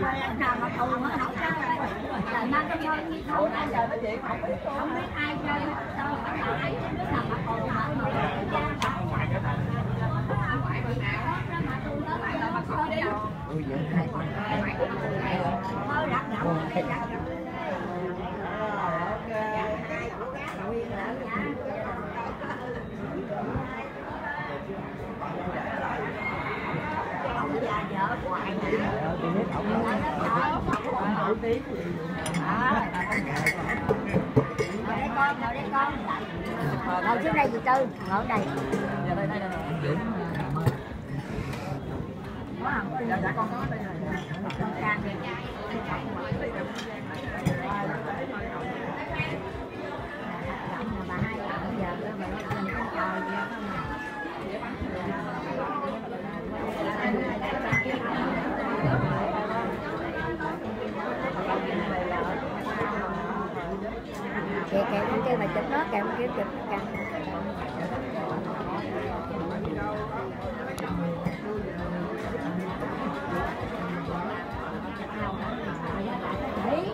nào mà thù nó không sao là nó cái ai chơi nó vậy không biết không biết ai chơi sao mà là ai chứ biết mà còn mà người cha bà ngoại cái thằng ngoại bên tôi tới lại là mà coi đi tôi vẫn hai con hai con thôi đặt đặt đặt đặt Hãy subscribe cho kênh Ghiền Mì Gõ Để không bỏ lỡ những video ngồi đây đây đây đây điểm không? đây Con Trang Bà hai ở giờ đó mà nó lên con coi vậy không kìa kìa con kêu mày chụp nó kìa con kêu chụp nó Đấy,